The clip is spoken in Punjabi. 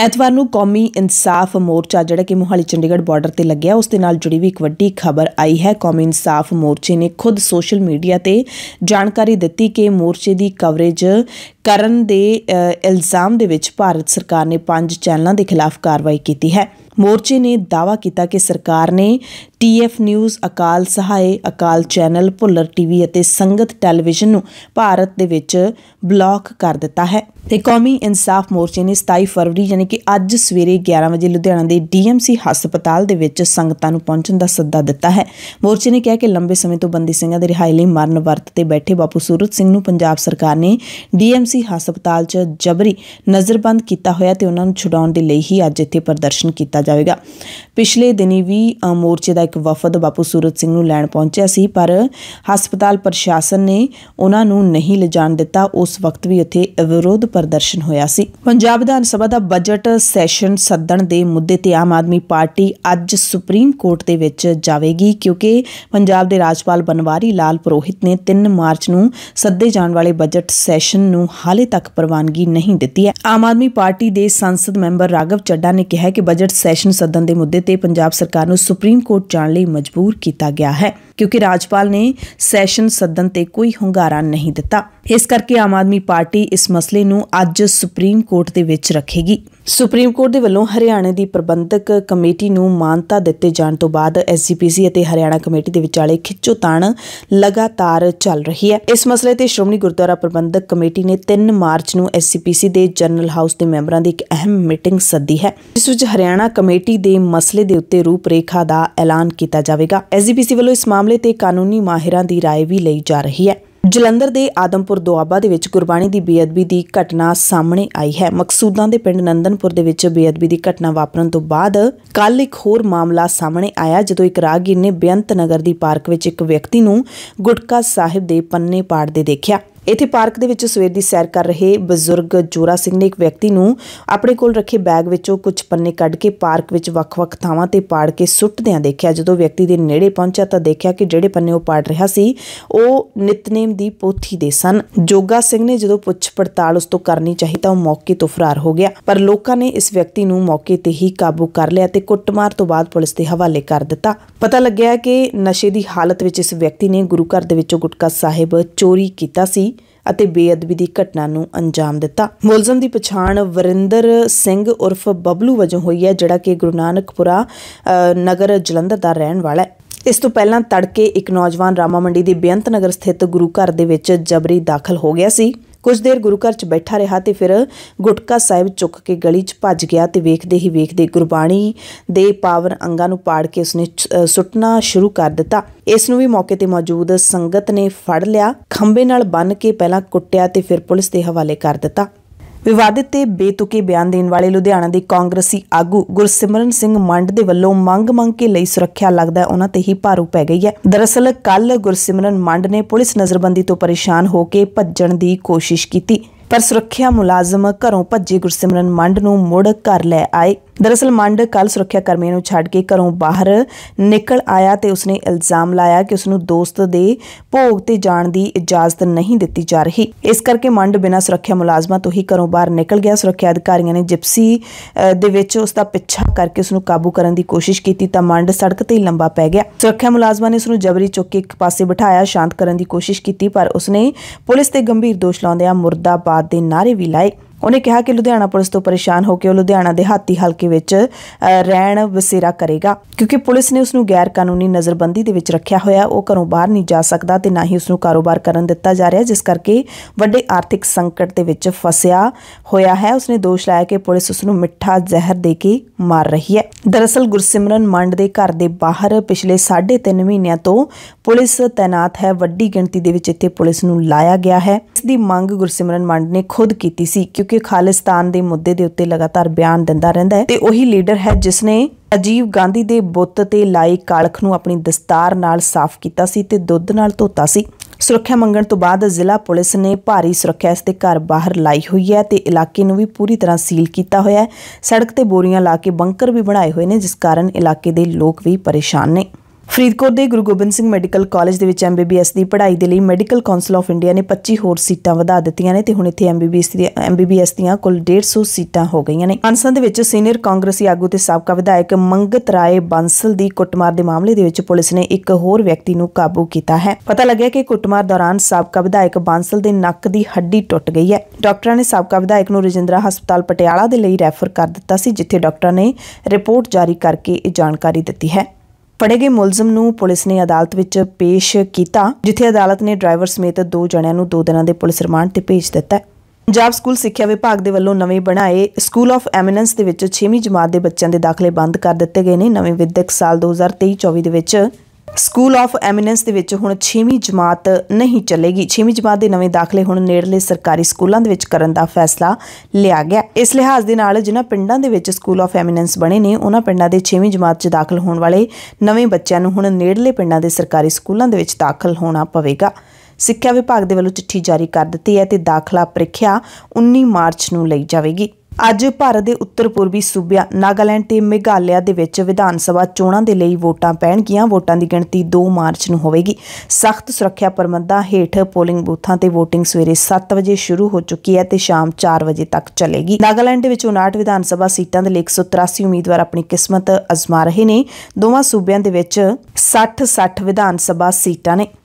ਐਤਵਾਰ ਨੂੰ ਕੌਮੀ ਇਨਸਾਫ ਮੋਰਚਾ, ਜਿਹੜਾ ਕਿ ਮੁਹਾਲੀ ਚੰਡੀਗੜ੍ਹ ਬਾਰਡਰ ਤੇ ਲੱਗਿਆ, ਉਸ ਦੇ ਨਾਲ ਜੁੜੀ ਵੀ ਇੱਕ ਵੱਡੀ ਖਬਰ ਆਈ ਹੈ। ਕੌਮੀ ਇਨਸਾਫ ਮੋਰਚੇ ਨੇ ਖੁਦ ਸੋਸ਼ਲ ਮੀਡੀਆ ਤੇ ਜਾਣਕਾਰੀ ਦਿੱਤੀ ਕਿ ਮੋਰਚੇ ਦੀ ਕਵਰੇਜ ਕਰਨ ਦੇ ਇਲਜ਼ਾਮ ਦੇ ਵਿੱਚ ਭਾਰਤ ਸਰਕਾਰ ਨੇ ਪੰਜ ਚੈਨਲਾਂ ਦੇ ਖਿਲਾਫ ਕਾਰਵਾਈ ਕੀਤੀ ਹੈ। ਮੋਰਚੇ ਨੇ ਦਾਅਵਾ ਕੀਤਾ ਕਿ ਸਰਕਾਰ ਨੇ TF news, Akal Sahai Akal channel, Bhullar TV ਅਤੇ ਸੰਗਤ ਟੈਲੀਵਿਜ਼ਨ ਨੂੰ ਭਾਰਤ ਦੇ ਵਿੱਚ ਬਲੌਕ ਕਰ ਦਿੱਤਾ ਹੈ। ਤੇ ਕੌਮੀ ਇਨਸਾਫ ਮੋਰਚੇ ਨੇ 27 ਫਰਵਰੀ ਯਾਨੀ ਕਿ ਅੱਜ ਸਵੇਰੇ 11 ਵਜੇ ਲੁਧਿਆਣਾ ਦੇ ਡੀਐਮਸੀ ਹਸਪਤਾਲ ਦੇ ਵਿੱਚ ਸੰਗਤਾਂ ਨੂੰ ਪਹੁੰਚਣ ਦਾ ਸੱਦਾ ਦਿੱਤਾ ਹੈ। ਮੋਰਚੇ ਨੇ ਕਿਹਾ ਕਿ ਲੰਬੇ ਸਮੇਂ ਤੋਂ ਬੰਦੀ ਸਿੰਘਾਂ ਦੇ ਰਿਹਾਈ ਲਈ ਮਰਨ ਵਰਤ ਤੇ ਬੈਠੇ ਬਾਪੂ ਸੂਰਤ ਸਿੰਘ ਨੂੰ ਪੰਜਾਬ ਸਰਕਾਰ ਨੇ ਡੀਐਮਸੀ ਹਸਪਤਾਲ 'ਚ ਜਬਰੀ ਨਜ਼ਰਬੰਦ ਕੀਤਾ ਹੋਇਆ ਤੇ ਉਹਨਾਂ ਨੂੰ ਛੁਡਾਉਣ ਦੇ ਲਈ ਹੀ ਅੱਜ ਇੱਥੇ ਪ੍ਰਦਰਸ਼ਨ ਕੀਤਾ ਜਾਵੇਗਾ। ਪਿਛਲੇ ਦਿਨੀ ਵੀ ਮੋਰਚੇ ਦਾ ਇੱਕ ਵਫਦ ਬਾਪੂ ਸੂਰਤ ਸਿੰਘ ਨੂੰ ਲੈਣ ਪਹੁੰਚਿਆ ਸੀ, ਪਰ ਹਸਪਤਾਲ ਪ੍ਰਸ਼ਾਸਨ ਨੇ ਉਹਨਾਂ ਨੂੰ ਨਹੀਂ ਲਿਜਾਣ ਦਿੱਤਾ। ਉਸ ਵਕਤ ਵੀ ਉੱਥੇ ਵਿਰੋਧ ਪ੍ਰਦਰਸ਼ਨ ਹੋਇਆ ਸੀ। ਪੰਜਾਬ ਵਿਧਾਨ ਸਭਾ ਦਾ ਬਜਟ ਸੈਸ਼ਨ ਸੱਦਣ ਦੇ ਮੁੱਦੇ ਤੇ ਆਮ ਆਦਮੀ ਪਾਰਟੀ ਅੱਜ ਸੁਪਰੀਮ ਕੋਰਟ ਦੇ ਵਿੱਚ ਜਾਵੇਗੀ, ਕਿਉਂਕਿ ਪੰਜਾਬ ਦੇ ਰਾਜਪਾਲ ਬਨਵਾਰੀ ਲਾਲ ਪੁਰੋਹਿਤ ਨੇ 3 ਮਾਰਚ ਨੂੰ ਸੱਦੇ ਜਾਣ ਵਾਲੇ ਬਜਟ ਸੈਸ਼ਨ ਨੂੰ ਹਾਲੇ ਤੱਕ ਪ੍ਰਵਾਨਗੀ ਨਹੀਂ ਦਿੱਤੀ ਹੈ। ਆਮ ਆਦਮੀ ਪਾਰਟੀ ਦੇ ਸੰਸਦ ਮੈਂਬਰ ਰਾਘਵ ਚੱਡਾ ਨੇ ਕਿਹਾ ਕਿ ਬਜਟ ਸੈਸ਼ਨ ਸਦਨ ਦੇ ਮੁੱਦੇ ਤੇ ਪੰਜਾਬ ਸਰਕਾਰ ਨੂੰ ਸੁਪਰੀਮ ਕੋਰਟ ਜਾਣ ਲਈ ਮਜਬੂਰ ਕੀਤਾ ਗਿਆ ਹੈ, ਕਿਉਂਕਿ ਰਾਜਪਾਲ ਨੇ ਸੈਸ਼ਨ ਸਦਨ ਤੇ ਕੋਈ ਹੁੰਗਾਰਾ ਨਹੀਂ ਦਿੱਤਾ। ਇਸ ਕਰਕੇ ਆਮ ਆਦਮੀ ਪਾਰਟੀ ਇਸ ਮਸਲੇ ਨੂੰ ਅੱਜ ਸੁਪਰੀਮ ਕੋਰਟ ਦੇ ਵਿੱਚ ਰੱਖੇਗੀ। ਸੁਪਰੀਮ ਕੋਰਟ ਦੇ ਵੱਲੋਂ ਹਰਿਆਣਾ ਦੀ ਪ੍ਰਬੰਧਕ ਕਮੇਟੀ ਨੂੰ ਮਾਨਤਾ ਦਿੱਤੇ ਜਾਣ ਤੋਂ ਬਾਅਦ ਐਸਜੀਪੀਸੀ ਅਤੇ ਹਰਿਆਣਾ ਕਮੇਟੀ ਦੇ ਵਿਚਾਲੇ ਖਿੱਚੋਤਾਣ ਲਗਾਤਾਰ ਚੱਲ ਰਹੀ ਹੈ ਇਸ ਮਸਲੇ ਤੇ ਸ਼੍ਰੋਮਣੀ ਗੁਰਦੁਆਰਾ ਪ੍ਰਬੰਧਕ ਕਮੇਟੀ ਨੇ 3 ਮਾਰਚ ਨੂੰ ਐਸਜੀਪੀਸੀ ਦੇ ਜਨਰਲ ਹਾਊਸ ਦੇ ਮੈਂਬਰਾਂ ਦੀ ਇੱਕ ਅਹਿਮ ਮੀਟਿੰਗ ਸੱਦੀ ਹੈ ਜਿਸ ਵਿੱਚ ਹਰਿਆਣਾ ਕਮੇਟੀ ਦੇ ਮਸਲੇ ਦੇ ਉੱਤੇ ਰੂਪਰੇਖਾ ਦਾ ਐਲਾਨ ਕੀਤਾ ਜਾਵੇਗਾ ਐਸਜੀਪੀਸੀ ਵੱਲੋਂ ਇਸ ਮਾਮਲੇ ਤੇ ਕਾਨੂੰਨੀ ਮਾਹਿਰਾਂ ਦੀ رائے ਵੀ ਲਈ ਜਾ ਰਹੀ ਹੈ ਜਲੰਧਰ ਦੇ ਆਦਮਪੁਰ ਦੁਆਬਾ ਦੇ ਵਿੱਚ ਗੁਰਬਾਣੀ ਦੀ ਬੇਅਦਬੀ ਦੀ ਘਟਨਾ ਸਾਹਮਣੇ ਆਈ ਹੈ। ਮਕਸੂਦਾਂ ਦੇ ਪਿੰਡ ਨੰਦਨਪੁਰ ਦੇ ਵਿੱਚ ਬੇਅਦਬੀ ਦੀ ਘਟਨਾ ਵਾਪਰਨ ਤੋਂ ਬਾਅਦ ਕੱਲ ਇੱਕ ਹੋਰ ਮਾਮਲਾ ਸਾਹਮਣੇ ਆਇਆ, ਜਦੋਂ ਇੱਕ ਰਾਹਗੀਰ ਨੇ ਬੇਅੰਤ ਨਗਰ ਦੀ ਪਾਰਕ ਵਿੱਚ ਇੱਕ ਵਿਅਕਤੀ ਨੂੰ ਗੁਟਕਾ ਸਾਹਿਬ ਦੇ ਪੰਨੇ ਪਾੜਦੇ ਦੇਖਿਆ। ਇੱਥੇ ਪਾਰਕ ਦੇ ਵਿੱਚ ਸਵੇਰ ਦੀ ਸੈਰ ਕਰ ਰਹੇ ਬਜ਼ੁਰਗ ਜੋਰਾ ਸਿੰਘ ਨੇ ਇੱਕ ਵਿਅਕਤੀ ਨੂੰ ਆਪਣੇ ਕੋਲ ਰੱਖੇ ਬੈਗ ਵਿੱਚੋਂ ਕੁਝ ਪੰਨੇ ਕੱਢ ਕੇ ਪਾਰਕ ਵਿੱਚ ਵੱਖ-ਵੱਖ ਥਾਵਾਂ ਤੇ ਪਾੜ ਕੇ ਸੁੱਟਦਿਆਂ ਦੇਖਿਆ। ਜਦੋਂ ਵਿਅਕਤੀ ਦੇ ਨੇੜੇ ਪਹੁੰਚਿਆ ਤਾਂ ਦੇਖਿਆ ਕਿ ਜਿਹੜੇ ਪੰਨੇ ਉਹ ਪਾੜ ਰਿਹਾ ਸੀ, ਉਹ ਨਿਤਨੇਮ ਦੀ ਪੋਥੀ ਦੇ ਸਨ। ਜੋਗਾ ਸਿੰਘ ਨੇ ਜਦੋਂ ਪੁੱਛ ਪੜਤਾਲ ਉਸ ਤੋਂ ਕਰਨੀ ਚਾਹੀ ਤਾਂ ਉਹ ਮੌਕੇ ਤੋਂ ਫਰਾਰ ਹੋ ਗਿਆ, ਪਰ ਲੋਕਾਂ ਨੇ ਇਸ ਵਿਅਕਤੀ ਨੂੰ ਮੌਕੇ ਤੇ ਹੀ ਕਾਬੂ ਕਰ ਲਿਆ ਤੇ ਕੁੱਟਮਾਰ ਤੋਂ ਬਾਅਦ ਪੁਲਿਸ ਦੇ ਹਵਾਲੇ ਕਰ ਦਿੱਤਾ। ਪਤਾ ਲੱਗਿਆ ਕਿ ਨਸ਼ੇ ਦੀ ਹਾਲਤ ਵਿੱਚ ਇਸ ਵਿਅਕਤੀ ਨੇ ਗੁਰੂ ਘਰ ਦੇ ਵਿੱਚੋਂ ਗੁਟਕਾ ਸਾਹਿਬ ਚੋਰੀ ਕੀਤਾ ਸੀ। ਅਤੇ ਬੇਅਦਬੀ ਦੀ ਘਟਨਾ ਨੂੰ ਅੰਜਾਮ ਦਿੱਤਾ। ਮੁਲਜ਼ਮ ਦੀ ਪਛਾਣ ਵਰਿੰਦਰ ਸਿੰਘ ਉਰਫ ਬਬਲੂ ਵਜੋਂ ਹੋਈ ਹੈ, ਜਿਹੜਾ ਕਿ ਗੁਰੂ ਨਾਨਕਪੁਰਾ ਨਗਰ ਜਲੰਧਰ ਦਾ ਰਹਿਣ ਵਾਲਾ ਹੈ। ਇਸ ਤੋਂ ਪਹਿਲਾਂ ਤੜਕੇ ਇੱਕ ਨੌਜਵਾਨ ਰਾਮਾ ਮੰਡੀ ਦੇ ਬੇਅੰਤ ਨਗਰ ਸਥਿਤ ਗੁਰੂ ਘਰ ਦੇ ਵਿੱਚ ਜਬਰੀ ਦਾਖਲ ਹੋ ਗਿਆ ਸੀ। ਕੁਝ ਦੇਰ ਗੁਰੂ ਘਰ 'ਚ ਬੈਠਾ ਰਿਹਾ ਤੇ ਫਿਰ ਗੁਟਕਾ ਸਾਹਿਬ ਚੁੱਕ ਕੇ ਗਲੀ 'ਚ ਭੱਜ ਗਿਆ ਤੇ ਵੇਖਦੇ ਹੀ ਵੇਖਦੇ ਗੁਰਬਾਣੀ ਦੇ ਪਾਵਨ ਅੰਗਾਂ ਨੂੰ ਪਾੜ ਕੇ ਉਸਨੇ ਸੁੱਟਣਾ ਸ਼ੁਰੂ ਕਰ ਦਿੱਤਾ। ਇਸ ਨੂੰ ਵੀ ਮੌਕੇ ਤੇ ਮੌਜੂਦ ਸੰਗਤ ਨੇ ਫੜ ਲਿਆ ਖੰਬੇ ਨਾਲ ਬੰਨ ਕੇ ਪਹਿਲਾਂ ਕੁੱਟਿਆ ਤੇ ਫਿਰ ਪੁਲਿਸ ਦੇ ਹਵਾਲੇ ਕਰ ਦਿੱਤਾ। ਵਿਵਾਦਿਤ ਤੇ ਬੇਤੁਕੇ ਬਿਆਨ ਦੇਣ ਵਾਲੇ ਲੁਧਿਆਣਾ ਦੇ ਕਾਂਗਰਸੀ ਆਗੂ ਗੁਰਸਿਮਰਨ ਸਿੰਘ ਮੰਡ ਦੇ ਵੱਲੋਂ ਮੰਗ ਮੰਗ ਕੇ ਲਈ ਸੁਰੱਖਿਆ ਲੱਗਦਾ ਹੈ, ਉਹਨਾਂ ਤੇ ਹੀ ਭਾਰੂ ਪੈ ਗਈ ਹੈ। ਦਰਅਸਲ ਕੱਲ ਗੁਰਸਿਮਰਨ ਮੰਡ ਨੇ ਪੁਲਿਸ ਨਜ਼ਰਬੰਦੀ ਤੋਂ ਪਰੇਸ਼ਾਨ ਹੋ ਕੇ ਭੱਜਣ ਦੀ ਕੋਸ਼ਿਸ਼ ਕੀਤੀ, ਪਰ ਸੁਰੱਖਿਆ ਮੁਲਾਜ਼ਮ ਘਰੋਂ ਭੱਜੇ ਗੁਰਸਿਮਰਨ ਮੰਡ ਨੂੰ ਮੁੜ ਘਰ ਲੈ ਆਏ। ਦਰਅਸਲ ਮੰਡ ਕੱਲ ਸੁਰੱਖਿਆ ਕਰਮੀਆਂ ਨੂੰ ਛੱਡ ਕੇ ਘਰੋਂ ਬਾਹਰ ਨਿਕਲ ਆਇਆ ਤੇ ਉਸਨੇ ਇਲਜ਼ਾਮ ਲਾਇਆ ਕਿ ਉਸਨੂੰ ਦੋਸਤ ਦੇ ਭੋਗ ਤੇ ਜਾਣ ਦੀ ਇਜਾਜ਼ਤ ਨਹੀਂ ਦਿੱਤੀ ਜਾ ਰਹੀ। ਇਸ ਕਰਕੇ ਮੰਡ ਬਿਨਾਂ ਸੁਰੱਖਿਆ ਮੁਲਾਜ਼ਮਾਂ ਤੋਂ ਹੀ ਘਰੋਂ ਬਾਹਰ ਨਿਕਲ ਗਿਆ। ਸੁਰੱਖਿਆ ਅਧਿਕਾਰੀਆਂ ਨੇ ਜਿਪਸੀ ਦੇ ਵਿੱਚ ਉਸ ਦਾ ਪਿੱਛਾ ਕਰਕੇ ਉਸ ਨੂੰ ਕਾਬੂ ਕਰਨ ਦੀ ਕੋਸ਼ਿਸ਼ ਕੀਤੀ ਤਾਂ ਮੰਡ ਸੜਕ ਤੇ ਲੰਬਾ ਪੈ ਗਿਆ। ਸੁਰੱਖਿਆ ਮੁਲਾਜ਼ਮਾਂ ਨੇ ਉਸ ਨੂੰ ਜਬਰੀ ਚੁੱਕ ਕੇ ਇੱਕ ਪਾਸੇ ਬਿਠਾਇਆ, ਸ਼ਾਂਤ ਕਰਨ ਦੀ ਕੋਸ਼ਿਸ਼ ਕੀਤੀ, ਪਰ ਉਸਨੇ ਪੁਲਿਸ ਤੇ ਗੰਭੀਰ ਦੋਸ਼ ਲਾਉਂਦਿਆਂ ਮੁਰਦਾਬਾਦ ਦੇ ਨਾਅਰੇ ਵੀ ਲਾਏ। ਉਹਨੇ ਕਿਹਾ ਕਿ ਲੁਧਿਆਣਾ ਪੁਲਿਸ ਤੋਂ ਪਰੇਸ਼ਾਨ ਹੋ ਕੇ ਉਹ ਲੁਧਿਆਣਾ ਦੇ ਹਾਤੀ ਹਲਕੇ ਵਿੱਚ ਰਹਿਣ ਵਸੇਰਾ ਕਰੇਗਾ। ਕਿਉਂਕਿ ਪੁਲਿਸ ਨੇ ਉਸ ਨੂੰ ਗੈਰ ਕਾਨੂੰਨੀ ਨਜ਼ਰਬੰਦੀ ਦੇ ਵਿੱਚ ਰੱਖਿਆ ਹੋਇਆ, ਉਹ ਘਰੋਂ ਬਾਹਰ ਨਹੀਂ ਜਾ ਸਕਦਾ ਤੇ ਨਾ ਹੀ ਉਸ ਨੂੰ ਕਾਰੋਬਾਰ ਕਰਨ ਦਿੱਤਾ ਜਾ ਰਿਹਾ, ਜਿਸ ਕਰਕੇ ਵੱਡੇ ਆਰਥਿਕ ਸੰਕਟ ਦੇ ਵਿੱਚ ਫਸਿਆ ਹੋਇਆ ਹੈ। ਉਸਨੇ ਦੋਸ਼ ਲਾਇਆ ਕਿ ਪੁਲਿਸ ਉਸ ਨੂੰ ਮਿੱਠਾ ਜ਼ਹਿਰ ਦੇ ਕੇ ਮਾਰ ਰਹੀ ਹੈ। ਦਰਅਸਲ ਗੁਰਸਿਮਰਨ ਮੰਡ ਦੇ ਘਰ ਦੇ ਬਾਹਰ ਪਿਛਲੇ 3.5 ਮਹੀਨਿਆਂ ਤੋਂ ਪੁਲਿਸ ਤਾਇਨਾਤ ਹੈ। ਵੱਡੀ ਗਿਣਤੀ ਦੇ ਵਿੱਚ ਇੱਥੇ ਪੁਲਿਸ ਨੂੰ ਲਾਇਆ ਗਿਆ ਹੈ। ਇਸ ਦੀ ਮੰਗ ਗੁਰਸਿਮਰਨ ਮੰਡ ਨੇ ਖੁਦ ਕੀਤੀ ਸੀ, ਕਿਉਂਕਿ ਖਾਲਿਸਤਾਨ ਦੇ ਮੁੱਦੇ ਦੇ ਉੱਤੇ ਲਗਾਤਾਰ ਬਿਆਨ ਦਿੰਦਾ ਰਹਿੰਦਾ ਹੈ ਤੇ ਉਹੀ ਲੀਡਰ ਹੈ ਜਿਸ ਨੇ ਅਜੀਵ ਗਾਂਧੀ ਦੇ ਬੁੱਤ ਤੇ ਲਾਈ ਕਾਲਖ ਨੂੰ ਆਪਣੀ ਦਸਤਾਰ ਨਾਲ ਸਾਫ਼ ਕੀਤਾ ਸੀ ਤੇ ਦੁੱਧ ਨਾਲ ਧੋਤਾ ਸੀ। ਸੁਰੱਖਿਆ ਮੰਗਣ ਤੋਂ ਬਾਅਦ ਜ਼ਿਲ੍ਹਾ ਪੁਲਿਸ ਨੇ ਭਾਰੀ ਸੁਰੱਖਿਆ ਇਸ ਦੇ ਘਰ ਬਾਹਰ ਲਾਈ ਹੋਈ ਹੈ ਤੇ ਇਲਾਕੇ ਨੂੰ ਵੀ ਪੂਰੀ ਤਰ੍ਹਾਂ ਸੀਲ ਕੀਤਾ ਹੋਇਆ ਹੈ। ਸੜਕ ਤੇ ਬੋਰੀਆਂ ਲਾ ਕੇ ਬੰਕਰ ਵੀ ਬਣਾਏ ਹੋਏ ਨੇ, ਜਿਸ ਕਾਰਨ ਇਲਾਕੇ ਦੇ ਲੋਕ ਵੀ ਪਰੇਸ਼ਾਨ ਨੇ। ਫਰੀਦਕੋਟ ਦੇ ਗੁਰੂ ਗੋਬਿੰਦ ਸਿੰਘ ਮੈਡੀਕਲ ਕਾਲਜ ਦੇ ਵਿੱਚ ਐਮਬੀਬੀਐਸ ਦੀ ਪੜ੍ਹਾਈ ਦੇ ਲਈ ਮੈਡੀਕਲ ਕਾਉਂਸਲ ਆਫ ਇੰਡੀਆ ਨੇ 25 ਹੋਰ ਸੀਟਾਂ ਵਧਾ ਦਿੱਤੀਆਂ ਨੇ ਤੇ ਹੁਣ ਇੱਥੇ ਐਮਬੀਬੀਐਸ ਦੀ ਐਮਬੀਬੀਐਸ ਦੀਆਂ ਕੁੱਲ 150 ਸੀਟਾਂ ਹੋ ਗਈਆਂ ਨੇ। ਅਨਸਨ ਦੇ ਵਿੱਚ ਸੀਨੀਅਰ ਕਾਂਗਰਸੀ ਆਗੂ ਤੇ ਸਾਬਕਾ ਵਿਧਾਇਕ ਮੰਗਤ ਰਾਏ ਬਾਂਸਲ ਦੀ ਕੁੱਟਮਾਰ ਦੇ ਮਾਮਲੇ ਦੇ ਵਿੱਚ ਪੁਲਿਸ ਨੇ ਇੱਕ ਹੋਰ ਵਿਅਕਤੀ ਨੂੰ ਕਾਬੂ ਕੀਤਾ ਹੈ। ਪਤਾ ਲੱਗਿਆ ਕਿ ਕੁੱਟਮਾਰ ਦੌਰਾਨ ਸਾਬਕਾ ਵਿਧਾਇਕ ਬਾਂਸਲ ਦੇ ਨੱਕ ਦੀ ਹੱਡੀ ਟੁੱਟ ਗਈ ਹੈ। ਡਾਕਟਰਾਂ ਨੇ ਸਾਬਕਾ ਵਿਧਾਇਕ ਨੂੰ ਰਜਿੰਦਰਾ ਹਸਪਤਾਲ ਪਟਿਆਲਾ ਦੇ ਲਈ ਰੈਫਰ ਕਰ ਦਿੱਤਾ ਸੀ, ਜਿੱਥੇ ਡਾਕਟਰਾਂ ਨੇ ਰਿਪੋਰਟ ਜਾਰੀ ਕਰਕੇ ਇਹ ਜਾਣਕਾਰੀ ਦਿੱਤੀ ਹੈ। ਫੜੇ ਗਏ ਮੁਲਜ਼ਮ ਨੂੰ ਪੁਲਿਸ ਨੇ ਅਦਾਲਤ ਵਿੱਚ ਪੇਸ਼ ਕੀਤਾ, ਜਿੱਥੇ ਅਦਾਲਤ ਨੇ ਡਰਾਈਵਰ ਸਮੇਤ ਦੋ ਜਣਿਆਂ ਨੂੰ ਦੋ ਦਿਨਾਂ ਦੇ ਪੁਲਿਸ ਰਿਮਾਂਡ ਤੇ ਭੇਜ ਦਿੱਤਾ ਹੈ। ਪੰਜਾਬ ਸਕੂਲ ਸਿੱਖਿਆ ਵਿਭਾਗ ਦੇ ਵੱਲੋਂ ਨਵੇਂ ਬਣਾਏ ਸਕੂਲ ਆਫ ਐਮੀਨੈਂਸ ਦੇ ਵਿੱਚ 6ਵੀਂ ਜਮਾਤ ਦੇ ਬੱਚਿਆਂ ਦੇ ਦਾਖਲੇ ਬੰਦ ਕਰ ਦਿੱਤੇ ਗਏ ਨੇ। ਨਵੇਂ ਵਿਦਿਅਕ ਸਾਲ 2023-24 ਦੇ ਵਿੱਚ ਸਕੂਲ ਆਫ ਐਮੀਨੈਂਸ ਦੇ ਵਿੱਚ ਹੁਣ 6ਵੀਂ ਜਮਾਤ ਨਹੀਂ ਚੱਲੇਗੀ। 6ਵੀਂ ਜਮਾਤ ਦੇ ਨਵੇਂ ਦਾਖਲੇ ਹੁਣ ਨੇੜਲੇ ਸਰਕਾਰੀ ਸਕੂਲਾਂ ਦੇ ਵਿੱਚ ਕਰਨ ਦਾ ਫੈਸਲਾ ਲਿਆ ਗਿਆ। ਇਸ ਲਿਹਾਜ਼ ਦੇ ਨਾਲ ਜਿਨ੍ਹਾਂ ਪਿੰਡਾਂ ਦੇ ਵਿੱਚ ਸਕੂਲ ਆਫ ਐਮੀਨੈਂਸ ਬਣੇ ਨੇ, ਉਹਨਾਂ ਪਿੰਡਾਂ ਦੇ 6ਵੀਂ ਜਮਾਤ 'ਚ ਦਾਖਲ ਹੋਣ ਵਾਲੇ ਨਵੇਂ ਬੱਚਿਆਂ ਨੂੰ ਹੁਣ ਨੇੜਲੇ ਪਿੰਡਾਂ ਦੇ ਸਰਕਾਰੀ ਸਕੂਲਾਂ ਦੇ ਵਿੱਚ ਦਾਖਲ ਹੋਣਾ ਪਵੇਗਾ। ਸਿੱਖਿਆ ਵਿਭਾਗ ਦੇ ਵੱਲੋਂ ਚਿੱਠੀ ਜਾਰੀ ਕਰ ਦਿੱਤੀ ਹੈ ਤੇ ਦਾਖਲਾ ਪ੍ਰੀਖਿਆ 19 ਮਾਰਚ ਨੂੰ ਲਈ ਜਾਵੇਗੀ। ਅੱਜ ਭਾਰਤ ਦੇ ਉੱਤਰ ਪੂਰਬੀ ਸੂਬਿਆਂ ਨਾਗਾਲੈਂਡ ਤੇ ਮੇਘਾਲਿਆ ਦੇ ਵਿੱਚ ਵਿਧਾਨ ਸਭਾ ਚੋਣਾਂ ਦੇ ਲਈ ਵੋਟਾਂ ਪੈਣਗੀਆਂ। ਵੋਟਾਂ ਦੀ ਗਿਣਤੀ 2 ਮਾਰਚ ਨੂੰ ਹੋਵੇਗੀ। ਸਖਤ ਸੁਰੱਖਿਆ ਪ੍ਰਬੰਧਾਂ ਹੇਠ ਪੋਲਿੰਗ ਬੂਥਾਂ ਤੇ VOTING ਸਵੇਰੇ 7 ਵਜੇ ਸ਼ੁਰੂ ਹੋ ਚੁੱਕੀ ਹੈ ਤੇ ਸ਼ਾਮ 4 ਵਜੇ ਤੱਕ ਚੱਲੇਗੀ। ਨਾਗਾਲੈਂਡ ਦੇ ਵਿੱਚ 59 ਵਿਧਾਨ ਸਭਾ ਸੀਟਾਂ ਦੇ ਲਈ 183 ਉਮੀਦਵਾਰ ਆਪਣੀ ਕਿਸਮਤ ਅਜ਼ਮਾ ਰਹੇ ਨੇ। ਦੋਵਾਂ ਸੂਬਿਆਂ ਦੇ ਵਿੱਚ 60-60 ਵਿਧਾਨ ਸਭਾ ਸੀਟਾਂ ਨੇ।